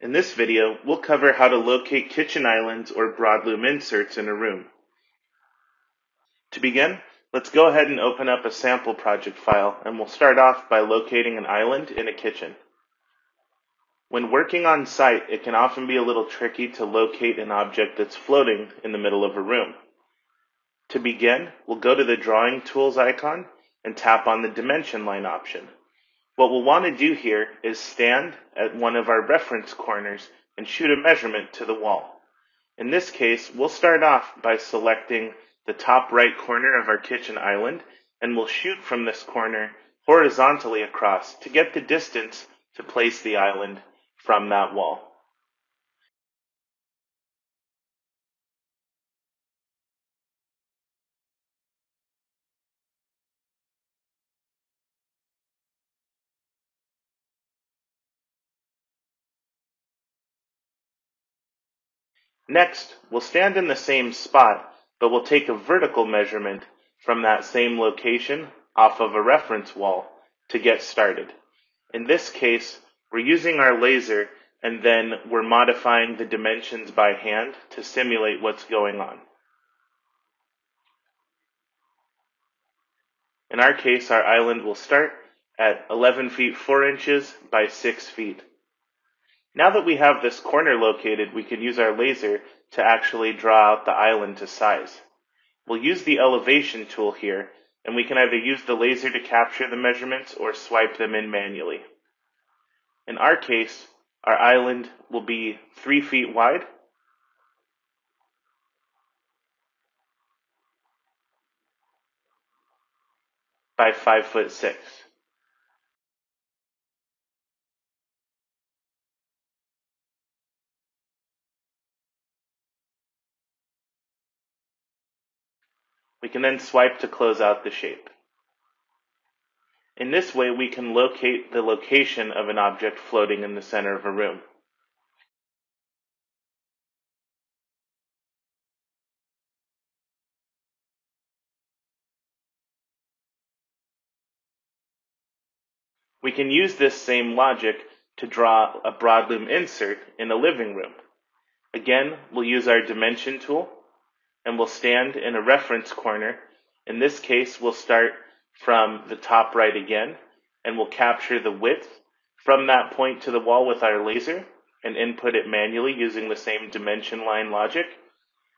In this video, we'll cover how to locate kitchen islands or broadloom inserts in a room. To begin, let's go ahead and open up a sample project file and we'll start off by locating an island in a kitchen. When working on site, it can often be a little tricky to locate an object that's floating in the middle of a room. To begin, we'll go to the Drawing Tools icon and tap on the Dimension Line option. What we'll want to do here is stand at one of our reference corners and shoot a measurement to the wall. In this case, we'll start off by selecting the top right corner of our kitchen island and we'll shoot from this corner horizontally across to get the distance to place the island from that wall. Next, we'll stand in the same spot, but we'll take a vertical measurement from that same location off of a reference wall to get started. In this case, we're using our laser and then we're modifying the dimensions by hand to simulate what's going on. In our case, our island will start at 11 feet 4 inches by 6 feet. Now that we have this corner located, we can use our laser to actually draw out the island to size. We'll use the elevation tool here, and we can either use the laser to capture the measurements or swipe them in manually. In our case, our island will be 3 feet wide by 5 foot 6. We can then swipe to close out the shape. In this way, we can locate the location of an object floating in the center of a room. We can use this same logic to draw a broadloom insert in a living room. Again, we'll use our dimension tool and we'll stand in a reference corner. In this case, we'll start from the top right again, and we'll capture the width from that point to the wall with our laser and input it manually using the same dimension line logic.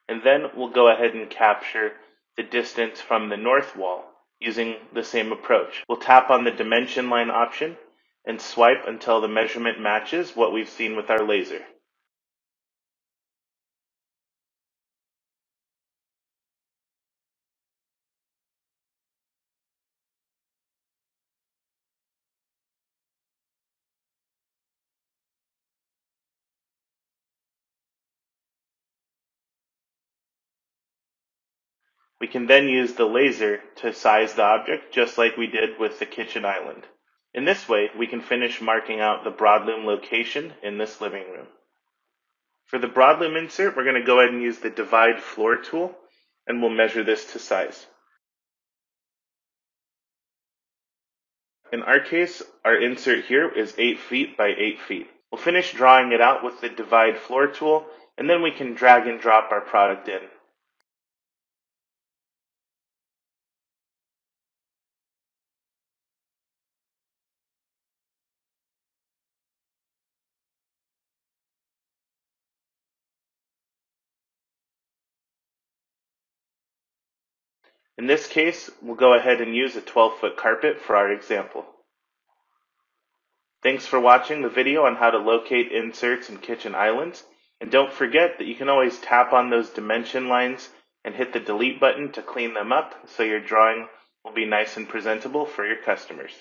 And then we'll go ahead and capture the distance from the north wall using the same approach. We'll tap on the dimension line option and swipe until the measurement matches what we've seen with our laser. We can then use the laser to size the object just like we did with the kitchen island. In this way, we can finish marking out the broadloom location in this living room. For the broadloom insert, we're going to go ahead and use the divide floor tool and we'll measure this to size. In our case, our insert here is 8 feet by 8 feet. We'll finish drawing it out with the divide floor tool and then we can drag and drop our product in. In this case, we'll go ahead and use a 12 foot carpet for our example. Thanks for watching the video on how to locate inserts in kitchen islands. And don't forget that you can always tap on those dimension lines and hit the delete button to clean them up so your drawing will be nice and presentable for your customers.